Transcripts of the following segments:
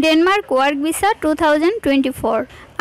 Denmark work visa two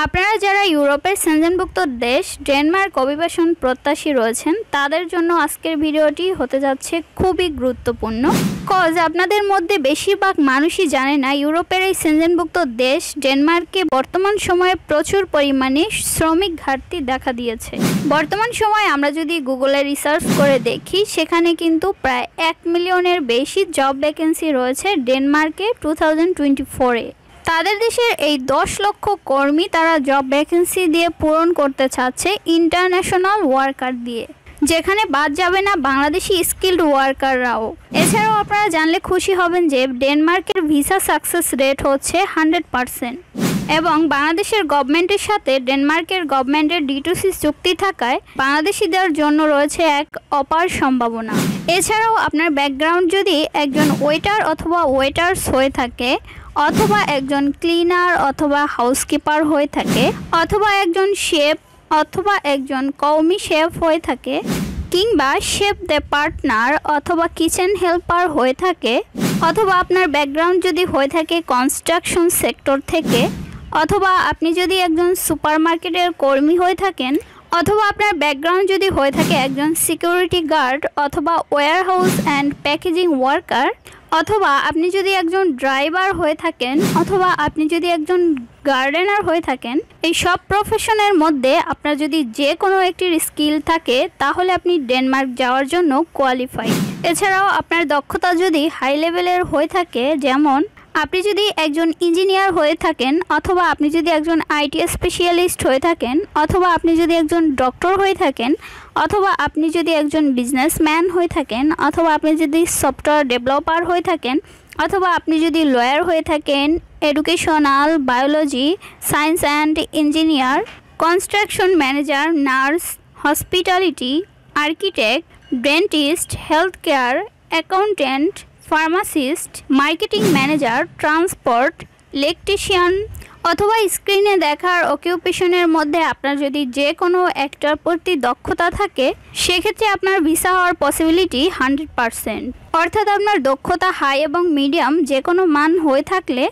আপনারা যারা ইউরোপের সেনজেনভুক্ত দেশ, ডেনমার্ক অভিবাসন প্রত্যাশী রয়েছেন, তাদের জন্য আজকের ভিডিওটি হতে যাচ্ছে খুবই গুরুত্বপূর্ণ। কজ আপনাদের মধ্যে বেশিরভাগ মানুষই জানে না, ইউরোপের এই সেনজেনভুক্ত দেশ ডেনমার্কে বর্তমান সময়ে প্রচুর পরিমাণে শ্রমিক ঘাটতি দেখা দিয়েছে। বর্তমান সময়ে আমরা যদি গুগলে রিসার্চ করে দেখি, সেখানে কিন্তু প্রায় এক মিলিয়নের বেশি জব ভ্যাকেন্সি রয়েছে ডেনমার্কে টু থাউজেন্ড টোয়েন্টি ফোরে তাদের দেশের এই দশ লক্ষ কর্মী তারা জব ভ্যাকেন্সি দিয়ে পূরণ করতে চাচ্ছে ইন্টারন্যাশনাল ওয়ার্কার দিয়ে, যেখানে বাদ যাবে না বাংলাদেশি স্কিল্ড ওয়ার্কাররাও এছাড়াও আপনারা জানলে খুশি হবেন যে ডেনমার্কের ভিসা সাকসেস রেট হচ্ছে হান্ড্রেড পারসেন্ট এবং বাংলাদেশের গভর্নমেন্টের সাথে ডেনমার্কের গভর্নমেন্টের ডিটুসি চুক্তি থাকায় বাংলাদেশিদের জন্য রয়েছে এক অপার সম্ভাবনা। এছাড়াও আপনার ব্যাকগ্রাউন্ড যদি একজন ওয়েটার অথবা ওয়েটার্স হয়ে থাকে অথবা একজন ক্লিনার অথবা হাউসকিপার হয়ে থাকে, অথবা একজন শেফ অথবা একজন কৌমি শেফ হয়ে থাকে, কিংবা শেফ দ্য পার্টনার অথবা কিচেন হেল্পার হয়ে থাকে, অথবা আপনার ব্যাকগ্রাউন্ড যদি হয়ে থাকে কনস্ট্রাকশন সেক্টর থেকে, অথবা আপনি যদি একজন সুপারমার্কেটের কর্মী হয়ে থাকেন, অথবা আপনার ব্যাকগ্রাউন্ড যদি হয়ে থাকে একজন সিকিউরিটি গার্ড অথবা warehouse and packaging worker অথবা আপনি যদি একজন ড্রাইভার হয়ে থাকেন, অথবা আপনি যদি একজন গার্ডেনার হয়ে থাকেন, এই সব প্রফেশনের মধ্যে আপনার যদি যে কোনো একটির স্কিল থাকে, তাহলে আপনি ডেনমার্ক যাওয়ার জন্য কোয়ালিফাই এছাড়াও আপনার দক্ষতা যদি হাই লেভেলের হয়ে থাকে, যেমন আপনি যদি একজন ইঞ্জিনিয়ার হয়ে থাকেন অথবা আপনি যদি একজন আইটি স্পেশালিস্ট হয়ে থাকেন অথবা আপনি যদি একজন ডক্টর হয়ে থাকেন অথবা আপনি যদি একজন বিজনেসম্যান হয়ে থাকেন অথবা আপনি যদি সফটওয়্যার ডেভেলপার হয়ে থাকেন অথবা আপনি যদি লয়ার হয়ে থাকেন educational biology science and engineer construction manager nurse hospitality architect dentist health care accountant pharmacist, marketing manager, transport, electrician অথবা স্ক্রিনে দেখার অকিউপেশনের মধ্যে আপনার যদি যে কোনো একটার প্রতি দক্ষতা থাকে, সেক্ষেত্রে আপনার ভিসা হওয়ার পসিবিলিটি হান্ড্রেড পারসেন্ট অর্থাৎ আপনার দক্ষতা হাই এবং মিডিয়াম যে কোনো মান হয়ে থাকলে,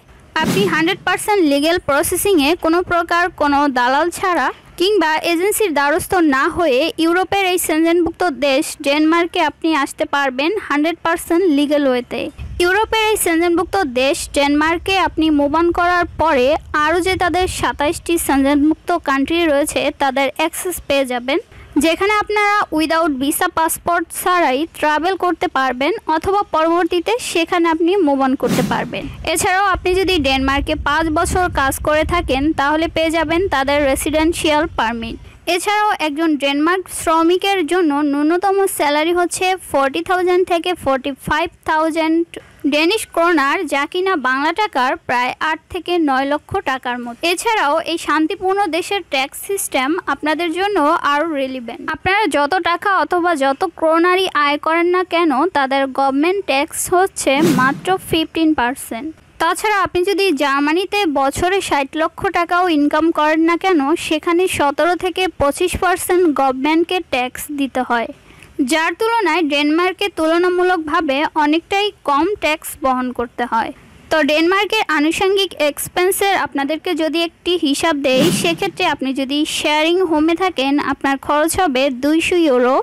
আপনি হান্ড্রেড পারসেন্ট লিগেল প্রসেসিংয়ে কোনো প্রকার কোনো দালাল ছাড়া কিংবা এজেন্সির দ্বারস্থ না হয়ে ইউরোপের এই সেনজেনভুক্ত দেশ ডেনমার্কে আপনি আসতে পারবেন হান্ড্রেড পারসেন্ট লিগেল ওয়েতে। ইউরোপের এই সেনজেনভুক্ত দেশ ডেনমার্কে আপনি মোবান করার পরে আরও যে তাদের সাতাইশটি সেনজেনভুক্ত কান্ট্রি রয়েছে, তাদের অ্যাক্সেস পেয়ে যাবেন। যেখানে আপনারা উইদাউট ভিসা পাসপোর্ট ছাড়াই ট্রাভেল করতে পারবেন অথবা পরবর্তীতে সেখানে আপনি মুভ অন করতে পারবেন। এছাড়াও আপনি যদি ডেনমার্কে পাঁচ বছর কাজ করে থাকেন, তাহলে পেয়ে যাবেন তাদের রেসিডেন্সিয়াল পারমিট এছাড়াও একজন ডেনমার্ক শ্রমিকের জন্য ন্যূনতম স্যালারি হচ্ছে ফর্টি থাউজেন্ড থেকে forty five thousand Danish kroner যা কিনা বাংলা টাকার প্রায় আট থেকে নয় লক্ষ টাকার মতো। এছাড়াও এই শান্তিপূর্ণ দেশের ট্যাক্স সিস্টেম আপনাদের জন্য আরও রিলিভেন্ট আপনারা যত টাকা অথবা যত ক্রোনারি আয় করেন না কেন, তাদের গভর্নমেন্ট ট্যাক্স হচ্ছে মাত্র ফিফটিন পার্সেন্ট তাছাড়া আপনি যদি জার্মানিতে বছরে ষাট লক্ষ টাকাও ইনকাম করেন না কেন, সেখানে সতেরো থেকে পঁচিশ পার্সেন্ট গভর্নমেন্টকে ট্যাক্স দিতে হয়। যার তুলনায় ডেনমার্কে তুলনামূলকভাবে অনেকটাই কম ট্যাক্স বহন করতে হয়। তো ডেনমার্কের আনুষঙ্গিক এক্সপেন্সের আপনাদেরকে যদি একটি হিসাব দেই, সেক্ষেত্রে আপনি যদি শেয়ারিং হোমে থাকেন, আপনার খরচ হবে দুইশো ইউরো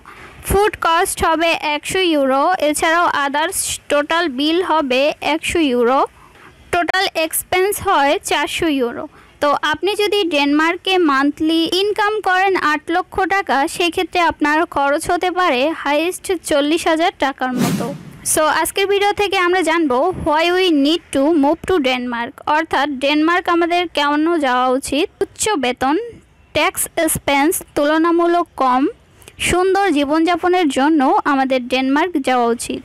ফুড কস্ট হবে একশো ইউরো এছাড়াও আদার্স টোটাল বিল হবে একশো ইউরো টোটাল এক্সপেন্স হয় চারশো ইউরো তো আপনি যদি ডেনমার্কে মান্থলি ইনকাম করেন আট লক্ষ টাকা, সেক্ষেত্রে আপনার খরচ হতে পারে হাইয়েস্ট চল্লিশ হাজার টাকার মতো। সো আজকের ভিডিও থেকে আমরা জানব why we need to move to Denmark. অর্থাৎ ডেনমার্ক আমাদের কেমন যাওয়া উচিত? উচ্চ বেতন ট্যাক্স এক্সপেন্স তুলনামূলক কম, সুন্দর জীবনযাপনের জন্য আমাদের ডেনমার্ক যাওয়া উচিত।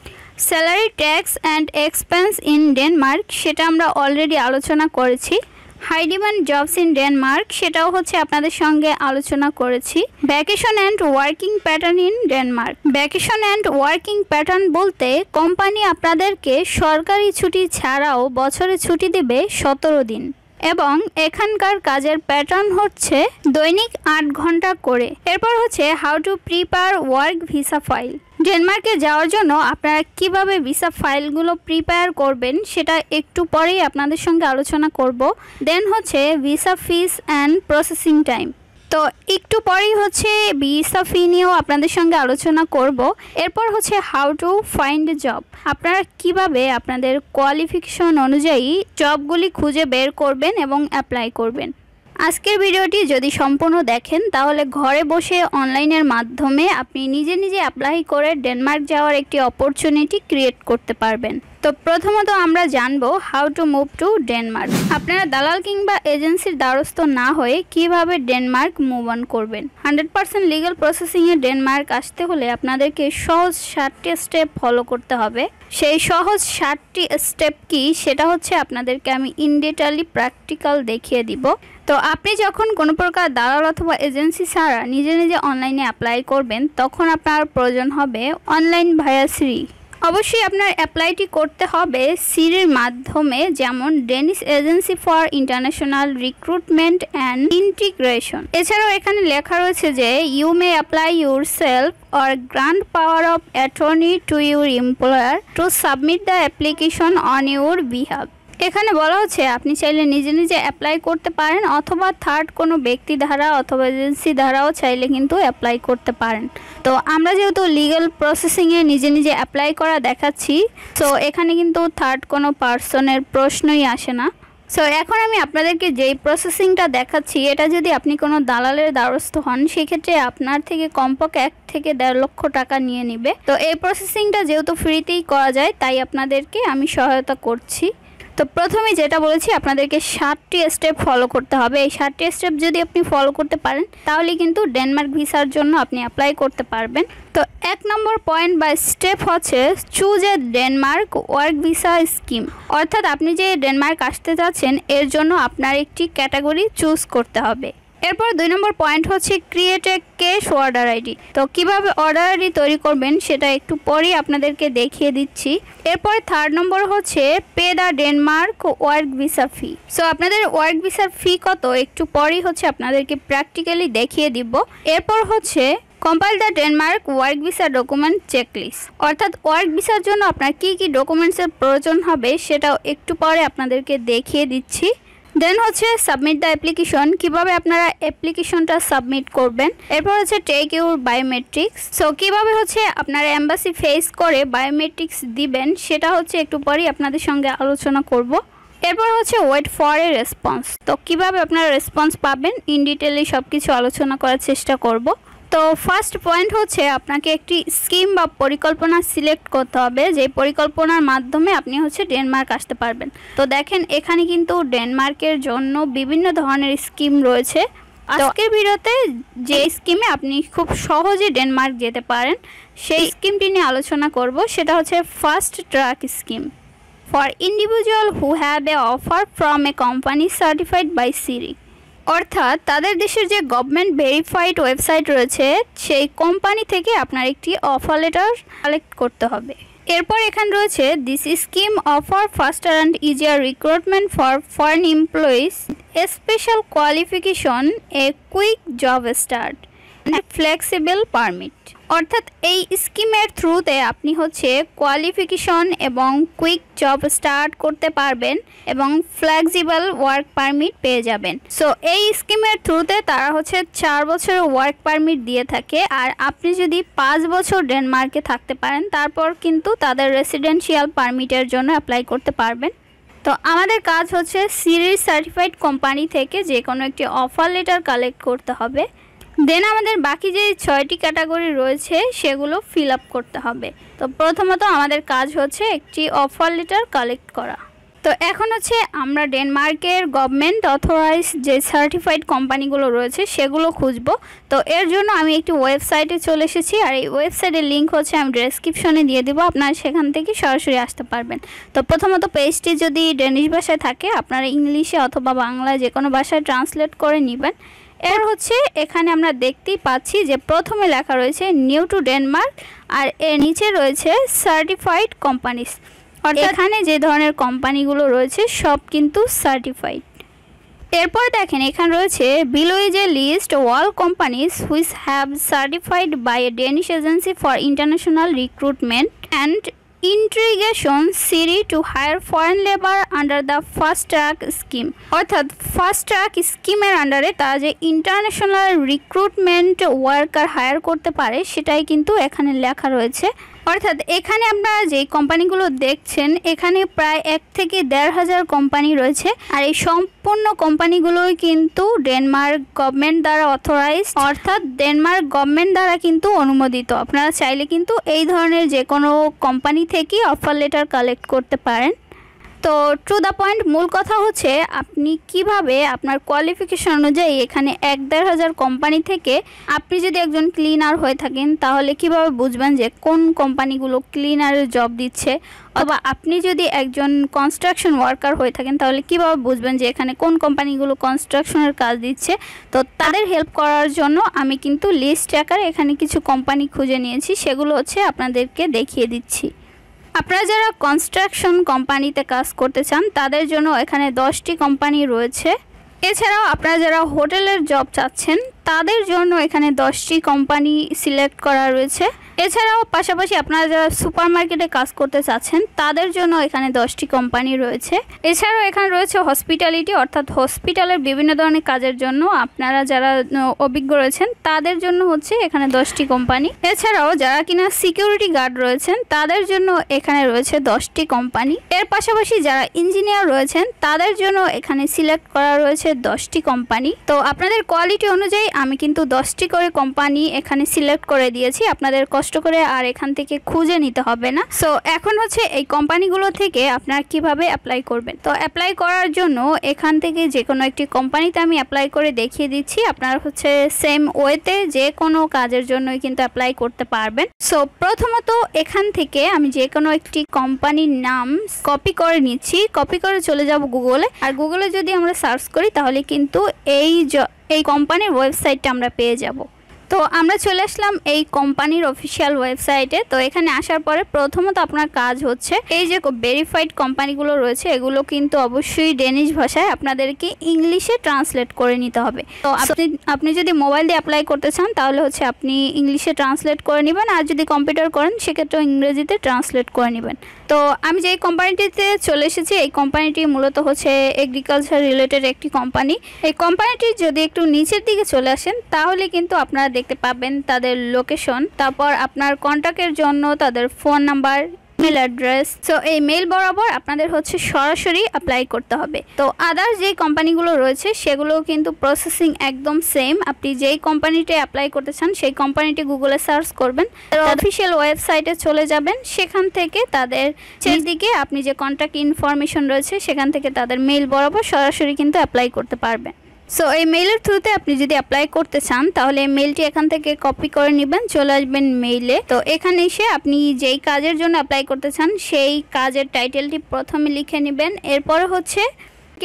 Salary tax and expense in Denmark সেটা আমরা অলরেডি আলোচনা করেছি। High demand jobs in Denmark, সেটাও হচ্ছে আপনাদের সঙ্গে আলোচনা করেছি। Vacation and working pattern in Denmark vacation and working pattern বলতে কোম্পানি আপনাদেরকে সরকারি ছুটি ছাড়াও বছরে ছুটি দেবে সতেরো দিন এবং এখানকার কাজের প্যাটার্ন হচ্ছে দৈনিক আট ঘণ্টা করে। এরপর হচ্ছে how to prepare work visa file ডেনমার্কে যাওয়ার জন্য আপনারা কীভাবে ভিসা ফাইলগুলো প্রিপেয়ার করবেন সেটা একটু পরেই আপনাদের সঙ্গে আলোচনা করব। দেন হচ্ছে visa fees and processing time তো একটু পরেই হচ্ছে ভিসা ফি নিয়েও আপনাদের সঙ্গে আলোচনা করব। এরপর হচ্ছে হাউ টু ফাইন্ড জব আপনারা কীভাবে আপনাদের কোয়ালিফিকেশন অনুযায়ী জবগুলি খুঁজে বের করবেন এবং অ্যাপ্লাই করবেন। আজকের ভিডিওটি যদি সম্পূর্ণ দেখেন, তাহলে ঘরে বসে অনলাইনের মাধ্যমে আপনি নিজে নিজে অ্যাপ্লাই করে ডেনমার্ক যাওয়ার একটি অপরচুনিটি ক্রিয়েট করতে পারবেন। তো প্রথমত আমরা জানব how to move to Denmark আপনারা দালাল কিংবা এজেন্সির দ্বারস্থ না হয়ে কীভাবে ডেনমার্ক মুভ অন করবেন। হান্ড্রেড পার্সেন্ট লিগাল প্রসেসিংয়ে ডেনমার্ক আসতে হলে আপনাদেরকে সহজ ষাটটি স্টেপ ফলো করতে হবে। সেই সহজ ষাটটি স্টেপ কি সেটা হচ্ছে আপনাদেরকে আমি ইন প্র্যাকটিক্যাল দেখিয়ে দিব। তো আপনি যখন কোনো প্রকার দালাল অথবা এজেন্সি ছাড়া নিজে নিজে অনলাইনে অ্যাপ্লাই করবেন, তখন আপনার প্রয়োজন হবে অনলাইন ভায়া শ্রী অবশ্যই আপনার অ্যাপ্লাইটি করতে হবে সিরির মাধ্যমে, যেমন Danish agency for international recruitment and integration এছাড়াও এখানে লেখা রয়েছে যে you may apply yourself or grant power of attorney to your employer to submit the application on your behalf এখানে বলা হচ্ছে, আপনি চাইলে নিজে নিজে অ্যাপ্লাই করতে পারেন অথবা থার্ড কোনো ব্যক্তি দ্বারা অথবা এজেন্সি দ্বারাও চাইলে কিন্তু অ্যাপ্লাই করতে পারেন। তো আমরা যেহেতু লিগাল প্রসেসিংয়ে নিজে নিজে অ্যাপ্লাই করা দেখাচ্ছি তো এখানে কিন্তু থার্ড কোনো পার্সনের প্রশ্নই আসে না। সো এখন আমি আপনাদেরকে যেই প্রসেসিংটা দেখাচ্ছি, এটা যদি আপনি কোনো দালালের দ্বারস্থ হন, সেক্ষেত্রে আপনার থেকে কমপক্ষে এক থেকে দেড় লক্ষ টাকা নিয়ে নিবে। তো এই প্রসেসিংটা যেহেতু ফ্রিতেই করা যায়, তাই আপনাদেরকে আমি সহায়তা করছি। তো প্রথমে যেটা বলেছি, আপনাদেরকে ষাটটি স্টেপ ফলো করতে হবে। এই ষাটটি স্টেপ যদি আপনি ফলো করতে পারেন, তাহলে কিন্তু ডেনমার্ক ভিসার জন্য আপনি অ্যাপ্লাই করতে পারবেন। তো এক নম্বর পয়েন্ট বা স্টেপ হচ্ছে choose a Denmark work visa scheme অর্থাৎ আপনি যে ডেনমার্ক আসতে চাচ্ছেন এর জন্য আপনার একটি ক্যাটাগরি চুজ করতে হবে। এরপর দুই নম্বর পয়েন্ট হচ্ছে ক্রিয়েট এ কেশ অর্ডার আইডি তো কীভাবে অর্ডার আইডি তৈরি করবেন সেটা একটু পরেই আপনাদেরকে দেখিয়ে দিচ্ছি। এরপরে থার্ড নম্বর হচ্ছে pay the Denmark work visa fee so আপনাদের ওয়ার্ক ভিসার ফি কত একটু পরেই হচ্ছে আপনাদেরকে প্র্যাকটিক্যালি দেখিয়ে দিব। এরপর হচ্ছে compile the Denmark work visa document checklist অর্থাৎ ওয়ার্ক ভিসার জন্য আপনার কী কী ডকুমেন্টসের প্রয়োজন হবে সেটাও একটু পরে আপনাদেরকে দেখিয়ে দিচ্ছি। দেন হচ্ছে সাবমিট দ্য অ্যাপ্লিকেশন। কীভাবে আপনারা অ্যাপ্লিকেশনটা সাবমিট করবেন? এরপর হচ্ছে টেক ইউর বায়োমেট্রিক্স সো কীভাবে হচ্ছে আপনারা অ্যাম্বাসি ফেস করে বায়োমেট্রিক্স দিবেন, সেটা হচ্ছে একটু পরেই আপনাদের সঙ্গে আলোচনা করব। এরপর হচ্ছে ওয়েট ফর এ রেসপন্স তো, কীভাবে আপনারা রেসপন্স পাবেন ইন ডিটেলে সব কিছু আলোচনা করার চেষ্টা করব। তো ফার্স্ট পয়েন্ট হচ্ছে আপনাকে একটি স্কিম বা পরিকল্পনা সিলেক্ট করতে হবে। যে পরিকল্পনার মাধ্যমে আপনি হচ্ছে ডেনমার্ক আসতে পারবেন। তো দেখেন এখানে কিন্তু ডেনমার্কের জন্য বিভিন্ন ধরনের স্কিম রয়েছে। আজকের ভিডিওতে যে স্কিমে আপনি খুব সহজে ডেনমার্ক যেতে পারেন সেই স্কিমটি নিয়ে আলোচনা করব। সেটা হচ্ছে first track scheme for individual who have a offer from a company certified by SIRI অর্থাৎ তাদের দেশের যে গভর্নমেন্ট ভেরিফাইড ওয়েবসাইট রয়েছে, সেই কোম্পানি থেকে আপনার একটি অফার লেটার কালেক্ট করতে হবে। এরপর এখানে রয়েছে this scheme offer faster and easier recruitment for foreign employees special qualification a quick job start flexible permit অর্থাৎ এই স্কিমের থ্রুতে আপনি হচ্ছে কোয়ালিফিকেশন এবং কুইক জব স্টার্ট করতে পারবেন এবং ফ্লেক্সিবল ওয়ার্ক পারমিট পেয়ে যাবেন। সো এই স্কিমের থ্রুতে তারা হচ্ছে চার বছর ওয়ার্ক পারমিট দিয়ে থাকে। আর আপনি যদি পাঁচ বছর ডেনমার্কে থাকতে পারেন, তারপর কিন্তু তাদের রেসিডেন্সিয়াল পারমিটের জন্য অ্যাপ্লাই করতে পারবেন। তো, আমাদের কাজ হচ্ছে সিরিজ সার্টিফাইড কোম্পানি থেকে যে কোনো একটি অফার লেটার কালেক্ট করতে হবে। দেন আমাদের বাকি যে ছয়টি ক্যাটাগরি রয়েছে, সেগুলো ফিল আপ করতে হবে। তো প্রথমত আমাদের কাজ হচ্ছে একটি অফার লেটার কালেক্ট করা। তো এখন হচ্ছে আমরা ডেনমার্কের গভর্নমেন্ট অথরাইজ যে সার্টিফাইড কোম্পানিগুলো রয়েছে, সেগুলো খুঁজবো। তো এর জন্য আমি একটি ওয়েবসাইটে চলে এসেছি, আর এই ওয়েবসাইটের লিঙ্ক হচ্ছে আমি ডেসক্রিপশনে দিয়ে দেবো, আপনারা সেখান থেকে সরাসরি আসতে পারবেন। তো প্রথমত পেজটি যদি ডেনিশ ভাষায় থাকে, আপনারা ইংলিশে অথবা বাংলায় যে কোনো ভাষায় ট্রান্সলেট করে নেবেন। এর হচ্ছে এখানে আমরা দেখতেই পাচ্ছি যে প্রথমে লেখা রয়েছে নিউ টু ডেনমার্ক আর এর নিচে রয়েছে সার্টিফাইড কোম্পানিস। অর্থাৎ এখানে যে ধরনের কোম্পানিগুলো রয়েছে সব কিন্তু সার্টিফাইড। এরপর দেখেন এখানে রয়েছে below is a list all companies which have certified by a Danish agency for international recruitment and integration SIRI to hire foreign labour under the first track scheme অর্থাৎ ফার্স্ট ট্র্যাক স্কিমের আন্ডারে তারা যে international recruitment worker higher করতে পারে, সেটাই কিন্তু এখানে লেখা রয়েছে। অর্থাৎ এখানে আপনারা যে কোম্পানিগুলো দেখছেন, এখানে প্রায় এক থেকে দেড় হাজার কোম্পানি রয়েছে। আর এই সম্পূর্ণ কোম্পানিগুলোই কিন্তু ডেনমার্ক গভর্নমেন্ট দ্বারা অথরাইজ অর্থাৎ ডেনমার্ক গভর্নমেন্ট দ্বারা কিন্তু অনুমোদিত। আপনারা চাইলে কিন্তু এই ধরনের যে কোনো কোম্পানি থেকেই অফার লেটার কালেক্ট করতে পারেন। তো টু দ্য পয়েন্ট মূল কথা হচ্ছে আপনি কীভাবে আপনার কোয়ালিফিকেশন অনুযায়ী এখানে এক দেড় হাজার কোম্পানি থেকে আপনি যদি একজন ক্লিনার হয়ে থাকেন, তাহলে কীভাবে বুঝবেন যে কোন কোম্পানিগুলো ক্লিনারের জব দিচ্ছে? অথবা আপনি যদি একজন কনস্ট্রাকশন ওয়ার্কার হয়ে থাকেন, তাহলে কীভাবে বুঝবেন যে এখানে কোন কোম্পানিগুলো কনস্ট্রাকশনের কাজ দিচ্ছে? তো তাদের হেল্প করার জন্য আমি কিন্তু লিস্ট আকারে এখানে কিছু কোম্পানি খুঁজে নিয়েছি, সেগুলো হচ্ছে আপনাদেরকে দেখিয়ে দিচ্ছি। আপনারা যারা কনস্ট্রাকশন কোম্পানিতে কাজ করতে চান, তাদের জন্য এখানে দশটি কোম্পানি রয়েছে। এছাড়াও আপনারা যারা হোটেলের জব চাচ্ছেন, তাদের জন্য এখানে দশটি কোম্পানি সিলেক্ট করা রয়েছে। এছাড়াও পাশাপাশি আপনারা যারা সুপার মার্কেটে কাজ করতে চাচ্ছেন, তাদের জন্য এখানে দশটি কোম্পানি রয়েছে। এছাড়াও এখানে রয়েছে হসপিটালিটি অর্থাৎ হসপিটালের বিভিন্ন ধরনের কাজের জন্য আপনারা যারা অভিজ্ঞ রয়েছেন, তাদের জন্য হচ্ছে এখানে দশটি কোম্পানি। এছাড়াও যারা কিনা সিকিউরিটি গার্ড রয়েছেন, তাদের জন্য এখানে রয়েছে দশটি কোম্পানি। এর পাশাপাশি যারা ইঞ্জিনিয়ার রয়েছেন, তাদের জন্য এখানে সিলেক্ট করা রয়েছে দশটি কোম্পানি। তো আপনাদের কোয়ালিটি অনুযায়ী আমি কিন্তু দশটি করে কোম্পানি এখানে সিলেক্ট করে দিয়েছি। আপনাদের কষ্ট করে আর এখান থেকে খুঁজে নিতে হবে না। সো এখন হচ্ছে এই কোম্পানিগুলো থেকে আপনারা কীভাবে অ্যাপ্লাই করবেন? তো অ্যাপ্লাই করার জন্য এখান থেকে যে কোনো একটি কোম্পানিতে আমি অ্যাপ্লাই করে দেখিয়ে দিচ্ছি। আপনারা হচ্ছে সেম ওয়েতে যে কোনো কাজের জন্যই কিন্তু অ্যাপ্লাই করতে পারবেন। সো প্রথমত এখান থেকে আমি যে কোনো একটি কোম্পানির নাম কপি করে নিচ্ছি। কপি করে চলে যাব গুগলে আর গুগলে যদি আমরা সার্চ করি, তাহলে কিন্তু এই এই কোম্পানির ওয়েবসাইটটা আমরা পেয়ে যাব। তো আমরা চলে আসলাম এই কোম্পানির অফিসিয়াল ওয়েবসাইটে তো এখানে আসার পরে প্রথমত আপনার কাজ হচ্ছে, এই যে ভেরিফাইড কোম্পানিগুলো রয়েছে, এগুলো কিন্তু অবশ্যই ডেনিশ ভাষায় আপনাদেরকে ইংলিশে ট্রান্সলেট করে নিতে হবে। তো আপনি আপনি যদি মোবাইল দিয়ে অ্যাপ্লাই করতে চান, তাহলে হচ্ছে আপনি ইংলিশে ট্রান্সলেট করে নেবেন, আর যদি কম্পিউটার করেন, সেক্ষেত্রেও ইংরেজিতে ট্রান্সলেট করে নেবেন। তো আমি যে কোম্পানিটিতে চলে এসেছি, এই কোম্পানিটি মূলত হচ্ছে এগ্রিকালচার রিলেটেড একটি কোম্পানি। এই কোম্পানিটি যদি একটু নিচের দিকে চলে আসেন, তাহলে কিন্তু আপনারা দেখতে পাবেন তাদের লোকেশন তারপর আপনার কন্ট্যাক্টের জন্য তাদের phone number mail address so এই মেল বরাবর আপনাদের হচ্ছে সরাসরি অ্যাপ্লাই করতে হবে। তো আদার্স যে কোম্পানিগুলো রয়েছে সেগুলো কিন্তু প্রসেসিং একদম সেম আপনি যেই কোম্পানিতে অ্যাপ্লাই করতে চান সেই কোম্পানিটি গুগলে সার্চ করবেন। অফিসিয়াল ওয়েবসাইটে চলে যাবেন। সেখান থেকে তাদের দিকে আপনি যে কন্ট্যাক্ট ইনফরমেশন রয়েছে সেখান থেকে তাদের মেল বরাবর সরাসরি কিন্তু অ্যাপ্লাই করতে পারবেন। সো এই মেইলের থ্রুতে আপনি যদি অ্যাপ্লাই করতে চান, তাহলে মেইলটি এখান থেকে কপি করে নেবেন, চলে আসবেন মেইলে তো এখানে এসে আপনি যেই কাজের জন্য অ্যাপ্লাই করতে চান, সেই কাজের টাইটেলটি প্রথমে লিখে নেবেন। এরপর হচ্ছে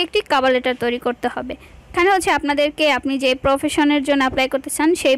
একটি কাবার লেটার তৈরি করতে হবে। এখানে হচ্ছে আপনাদেরকে, আপনি যে প্রফেশনের জন্য অ্যাপ্লাই করতে চান, সেই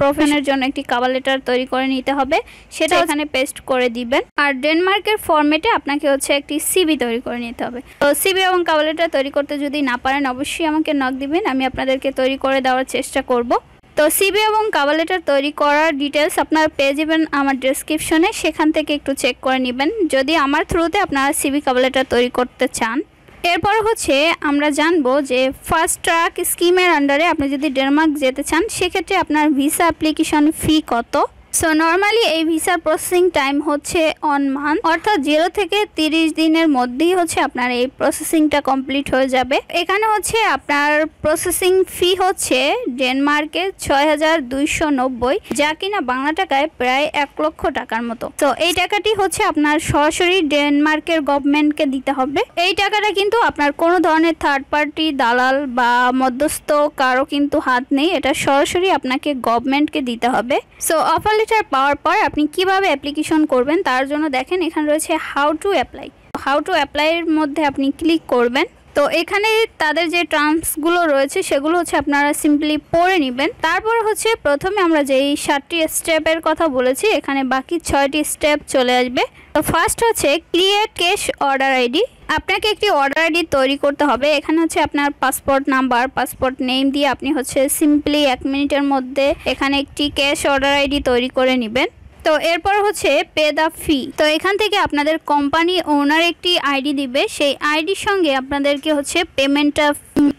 প্রফেশনের জন্য একটি কাবার লেটার তৈরি করে নিতে হবে সেটা এখানে পেস্ট করে দিবেন। আর ডেনমার্কের ফর্মেটে আপনাকে হচ্ছে একটি সিবি তৈরি করে নিতে হবে। তো সিবি এবং কাবার লেটার তৈরি করতে যদি না পারেন অবশ্যই আমাকে নক দিবেন আমি আপনাদেরকে তৈরি করে দেওয়ার চেষ্টা করব। তো সিবি এবং কাবার লেটার তৈরি করার ডিটেলস আপনারা পেয়ে যাবেন আমার ডিসক্রিপশনে সেখান থেকে একটু চেক করে নেবেন। যদি আমার থ্রুতে আপনারা সিবি কাবার লেটার তৈরি করতে চান এরপর হচ্ছে আমরা জানব যে ফার্স্ট ট্রাক স্কিমের আন্ডারে আপনি যদি ডেনমার্ক যেতে চান, সেক্ষেত্রে আপনার ভিসা অ্যাপ্লিকেশন ফি কত? সো নর্মালি এই ভিসার প্রসেসিং টাইম হচ্ছে অন মান্থ অর্থাৎ জিরো থেকে তিরিশ দিনের মধ্যেই হচ্ছে আপনার এই প্রসেসিংটা কমপ্লিট হয়ে যাবে। এখানে হচ্ছে আপনার প্রসেসিং ফি হচ্ছে ডেনমার্কে ছয় হাজার দুইশো নব্বই, যা কিনা বাংলা টাকায় প্রায় এক লক্ষ টাকার মতো। তো এই টাকাটি হচ্ছে আপনার সরাসরি ডেনমার্কের গভর্নমেন্টকে দিতে হবে। এই টাকাটা কিন্তু আপনার কোনো ধরনের থার্ড পার্টি দালাল বা মধ্যস্থ কারও কিন্তু হাত নেই, এটা সরাসরি আপনাকে গভর্নমেন্টকে দিতে হবে। সো অফার লেটার পাওয়ার পর আপনি কীভাবে অ্যাপ্লিকেশন করবেন, তার জন্য দেখেন এখানে রয়েছে how to apply how to অ্যাপ্লাইয়ের মধ্যে আপনি ক্লিক করবেন। তো এখানে তাদের যে টার্মসগুলো রয়েছে, সেগুলো হচ্ছে আপনারা সিম্পলি পড়ে নেবেন। তারপর হচ্ছে প্রথমে আমরা যেই সাতটি স্টেপের কথা বলেছি, এখানে বাকি ছয়টি স্টেপ চলে আসবে। তো ফার্স্ট হচ্ছে ক্রিয়েট ক্যাশ অর্ডার আইডি আপনাকে একটি অর্ডার আইডি তৈরি করতে হবে। এখানে হচ্ছে আপনার পাসপোর্ট নাম্বার পাসপোর্ট নেম দিয়ে আপনি হচ্ছে সিম্পলি এক মিনিটের মধ্যে এখানে একটি ক্যাশ অর্ডার আইডি তৈরি করে নেবেন। তো এরপর হচ্ছে পে দ্য ফি তো এখান থেকে আপনাদের কোম্পানি ওনার একটি আইডি দিবে। সেই আইডির সঙ্গে আপনাদেরকে হচ্ছে পেমেন্টটা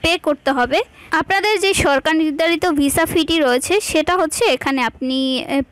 পে করতে হবে। আপনাদের যে সরকার নির্ধারিত ভিসা ফিটি রয়েছে, সেটা হচ্ছে এখানে আপনি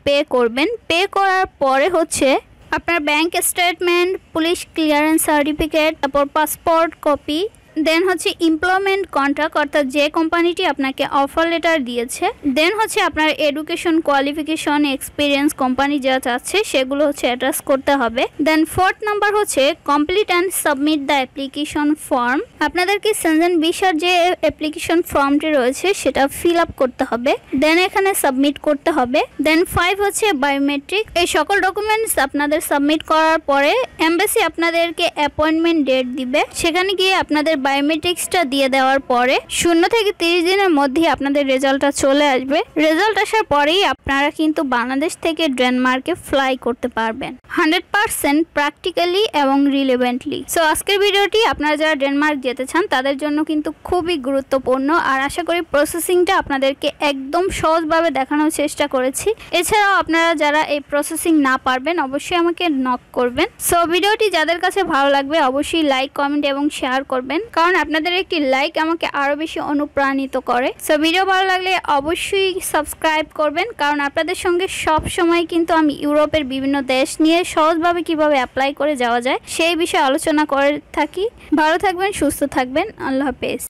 পে করবেন। পে করার পরে হচ্ছে আপনার bank statement police clearance certificate তারপর পাসপোর্ট কপি দেন হচ্ছে এমপ্লয়মেন্ট কন্ট্রাক্ট অর্থাৎ যে কোম্পানিটি আপনাকে অফার লেটার দিয়েছে, দেন হচ্ছে আপনার এডুকেশন কোয়ালিফিকেশন এক্সপিরিয়েন্স কোম্পানি যা চাচ্ছে, সেগুলো হচ্ছে অ্যাড্রেস করতে হবে। দেন ফোর্থ নাম্বার হচ্ছে complete and submit the application form আপনাদেরকে সেনজেন বিশার যে অ্যাপ্লিকেশন ফর্মটি রয়েছে, সেটা ফিল আপ করতে হবে। দেন এখানে সাবমিট করতে হবে। দেন ফাইভ হচ্ছে বায়োমেট্রিক এই সকল ডকুমেন্টস আপনাদের সাবমিট করার পরে এমবেসি আপনাদেরকে অ্যাপয়েন্টমেন্ট ডেট দিবে। সেখানে গিয়ে আপনাদের বায়োমেট্রিক্সটা দিয়ে দেওয়ার পরে শূন্য থেকে তিরিশ দিনের মধ্যে আপনাদের রেজাল্টটা চলে আসবে। রেজাল্ট আসার পরেই আপনারা কিন্তু বাংলাদেশ থেকে ডেনমার্কে ফ্লাই করতে পারবেন। হান্ড্রেড পারসেন্ট প্র্যাকটিক্যালি এবং রিলেভেন্টলি। সো আজকের ভিডিওটি আপনারা যারা ডেনমার্ক যেতে চান, তাদের জন্য কিন্তু খুবই গুরুত্বপূর্ণ। আর আশা করি প্রসেসিংটা আপনাদেরকে একদম সহজভাবে দেখানোর চেষ্টা করেছি। এছাড়াও আপনারা যারা এই প্রসেসিং না পারবেন, অবশ্যই আমাকে নক করবেন। সো ভিডিওটি যাদের কাছে ভালো লাগবে, অবশ্যই লাইক কমেন্ট এবং শেয়ার করবেন। কারণ আপনাদের একটি লাইক আমাকে আরও বেশি অনুপ্রাণিত করে। সো ভিডিও ভালো লাগলে অবশ্যই সাবস্ক্রাইব করবেন, কারণ আপনাদের সঙ্গে সব সময় কিন্তু আমি ইউরোপের বিভিন্ন দেশ নিয়ে সহজভাবে কীভাবে অ্যাপ্লাই করে যাওয়া যায়, সেই বিষয়ে আলোচনা করে থাকি। ভালো থাকবেন, সুস্থ থাকবেন, আল্লাহ হাফেজ।